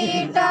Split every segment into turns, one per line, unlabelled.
Sita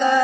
कर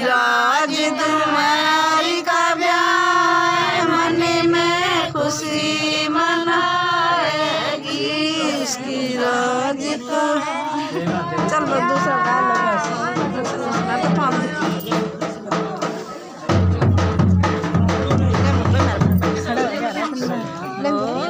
राज तुम्हारी का ब्याह मन में खुशी मनाएगी। इसकी राज तो चल बस, दूसरा गाना लड्डू